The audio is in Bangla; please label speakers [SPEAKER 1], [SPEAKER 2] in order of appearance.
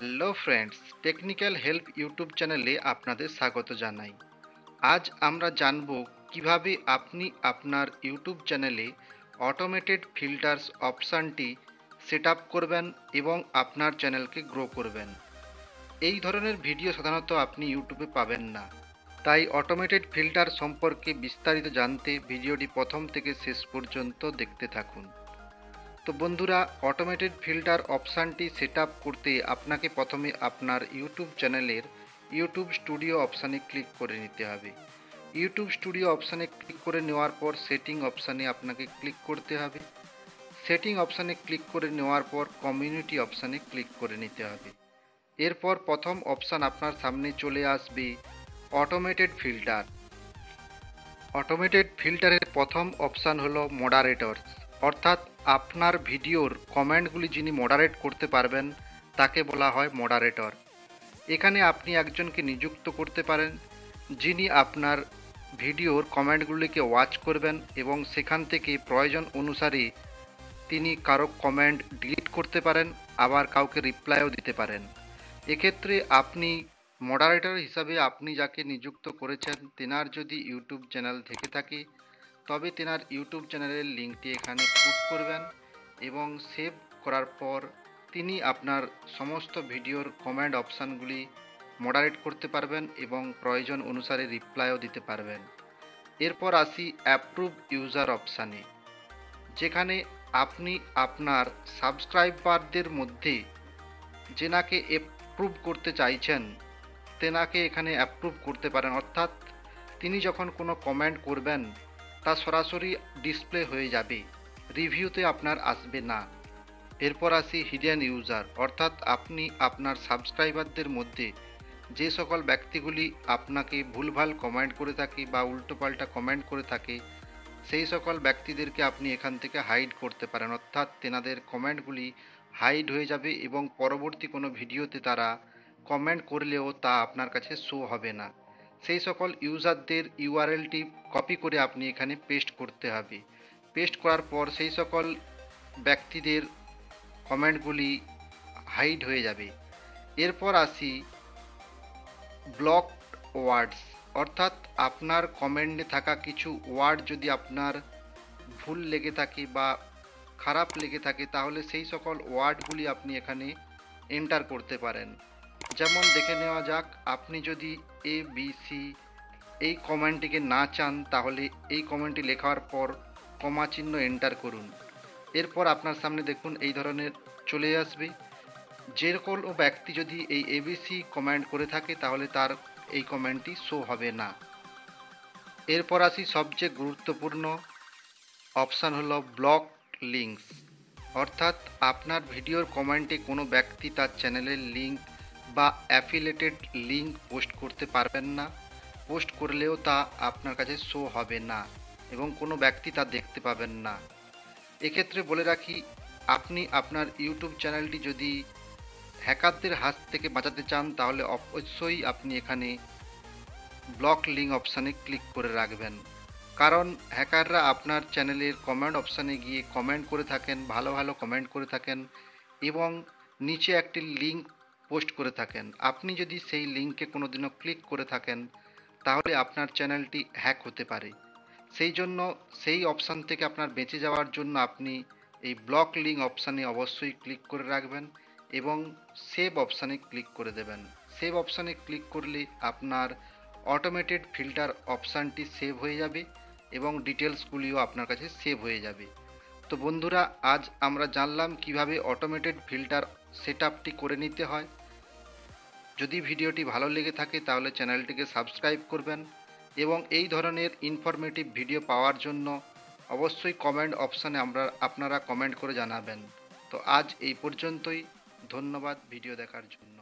[SPEAKER 1] Hello friends, technical help YouTube চ্যানেলে আপনাদের স্বাগত জানাই। আজ আমরা জানব কীভাবে আপনি আপনার ইউটিউব চ্যানেলে অটোমেটেড ফিল্টার্স অপশানটি সেট করবেন এবং আপনার চ্যানেলকে গ্রো করবেন। এই ধরনের ভিডিও সাধারণত আপনি ইউটিউবে পাবেন না। তাই অটোমেটেড ফিল্টার সম্পর্কে বিস্তারিত জানতে ভিডিওটি প্রথম থেকে শেষ পর্যন্ত দেখতে থাকুন। তো বন্ধুরা অটোমেটেড ফিল্টার অপশানটি সেট করতে আপনাকে প্রথমে আপনার ইউটিউব চ্যানেলের ইউটিউব স্টুডিও অপশানে ক্লিক করে নিতে হবে। ইউটিউব স্টুডিও অপশানে ক্লিক করে নেওয়ার পর সেটিং অপশানে আপনাকে ক্লিক করতে হবে। সেটিং অপশানে ক্লিক করে নেওয়ার পর কমিউনিটি অপশানে ক্লিক করে নিতে হবে। এরপর প্রথম অপশান আপনার সামনে চলে আসবে অটোমেটেড ফিল্টার অটোমেটেড ফিল্টারের প্রথম অপশান হলো মডারেটরস অর্থাৎ আপনার ভিডিওর কমেন্টগুলি যিনি মডারেট করতে পারবেন, তাকে বলা হয় মডারেটর এখানে আপনি একজনকে নিযুক্ত করতে পারেন, যিনি আপনার ভিডিওর কমেন্টগুলিকে ওয়াচ করবেন এবং সেখান থেকে প্রয়োজন অনুসারে তিনি কারও কমেন্ট ডিলিট করতে পারেন, আবার কাউকে রিপ্লাইও দিতে পারেন। এক্ষেত্রে আপনি মডারেটর হিসাবে আপনি যাকে নিযুক্ত করেছেন, তেনার যদি ইউটিউব চ্যানেল থেকে থাকে তবে তেনার ইউটিউব চ্যানেলের লিঙ্কটি এখানে পুট করবেন এবং সেভ করার পর তিনি আপনার সমস্ত ভিডিওর কমেন্ট অপশানগুলি মডারেট করতে পারবেন এবং প্রয়োজন অনুসারে রিপ্লাইও দিতে পারবেন। এরপর আসি অ্যাপ্রুভ ইউজার অপশানে, যেখানে আপনি আপনার সাবস্ক্রাইবারদের মধ্যে যেনাকে অ্যাপ্রুভ করতে চাইছেন, তেনাকে এখানে অ্যাপ্রুভ করতে পারেন। অর্থাৎ তিনি যখন কোনো কমেন্ট করবেন তা সরাসরি ডিসপ্লে হয়ে যাবে। রিভিউতে আপনার আসবে না। এরপর আসি হিডেন ইউজার অর্থাৎ আপনি আপনার সাবস্ক্রাইবারদের মধ্যে যে সকল ব্যক্তিগুলি আপনাকে ভুলভাল কমেন্ট করে থাকে বা উল্টোপাল্টা কমেন্ট করে থাকে, সেই সকল ব্যক্তিদেরকে আপনি এখান থেকে হাইড করতে পারেন। অর্থাৎ তেনাদের কমেন্টগুলি হাইড হয়ে যাবে এবং পরবর্তী কোনো ভিডিওতে তারা কমেন্ট করলেও তা আপনার কাছে শো হবে না। সেই সকল ইউজারদের ইউআরএলটি কপি করে আপনি এখানে পেস্ট করতে হবে। পেস্ট করার পর সেই সকল ব্যক্তিদের কমেন্টগুলি হাইড হয়ে যাবে। এরপর আসি ব্লক ওয়ার্ডস, অর্থাৎ আপনার কমেন্টে থাকা কিছু ওয়ার্ড যদি আপনার ভুল লেগে থাকে বা খারাপ লেগে থাকে, তাহলে সেই সকল ওয়ার্ডগুলি আপনি এখানে এন্টার করতে পারেন। যেমন দেখে নেওয়া যাক, আপনি যদি এ বি সি এই কমেন্টটিকে না চান, তাহলে এই কমেন্টটি লেখার পর কমা চিহ্ন এন্টার করুন। এরপর আপনার সামনে দেখুন এই ধরনের চলে আসবে। যে কোনো ব্যক্তি যদি এই এবিসি কমেন্ট করে থাকে, তাহলে তার এই কমেন্টটি শো হবে না। এরপর আসি সবচেয়ে গুরুত্বপূর্ণ অপশান হলো ব্লক লিঙ্কস অর্থাৎ আপনার ভিডিওর কমেন্টে কোনো ব্যক্তি তার চ্যানেলের লিঙ্ক বা অ্যাফিলেটেড লিঙ্ক পোস্ট করতে পারবেন না। পোস্ট করলেও তা আপনার কাছে শো হবে না এবং কোনো ব্যক্তি তা দেখতে পাবেন না। এক্ষেত্রে বলে রাখি, আপনি আপনার ইউটিউব চ্যানেলটি যদি হ্যাকারদের হাত থেকে বাঁচাতে চান, তাহলে অবশ্যই আপনি এখানে ব্লক লিঙ্ক অপশানে ক্লিক করে রাখবেন। কারণ হ্যাকাররা আপনার চ্যানেলের কমেন্ট অপশানে গিয়ে কমেন্ট করে থাকেন, ভালো ভালো কমেন্ট করে থাকেন এবং নিচে একটি লিঙ্ক পোস্ট করে থাকেন। আপনি যদি সেই লিঙ্কে কোনো দিনও ক্লিক করে থাকেন, তাহলে আপনার চ্যানেলটি হ্যাক হতে পারে। সেই জন্য সেই অপশান থেকে আপনার বেঁচে যাওয়ার জন্য আপনি এই ব্লক লিঙ্ক অপশানে অবশ্যই ক্লিক করে রাখবেন এবং সেভ অপশানে ক্লিক করে দেবেন। সেভ অপশানে ক্লিক করলে আপনার অটোমেটেড ফিল্টার অপশানটি সেভ হয়ে যাবে এবং ডিটেলসগুলিও আপনার কাছে সেভ হয়ে যাবে। তো বন্ধুরা, আজ আমরা জানলাম কীভাবে অটোমেটেড ফিল্টার সেট করে নিতে হয়। যদি ভিডিওটি ভালো লেগে থাকে, তাহলে চ্যানেলটিকে সাবস্ক্রাইব করবেন এবং এই ধরনের ইনফরমেটিভ ভিডিও পাওয়ার জন্য অবশ্যই কমেন্ট অপশানে আমরা, আপনারা কমেন্ট করে জানাবেন। তো আজ এই পর্যন্তই। ধন্যবাদ ভিডিও দেখার জন্য।